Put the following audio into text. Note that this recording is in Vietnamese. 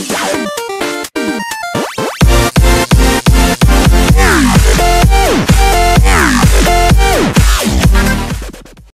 Bye.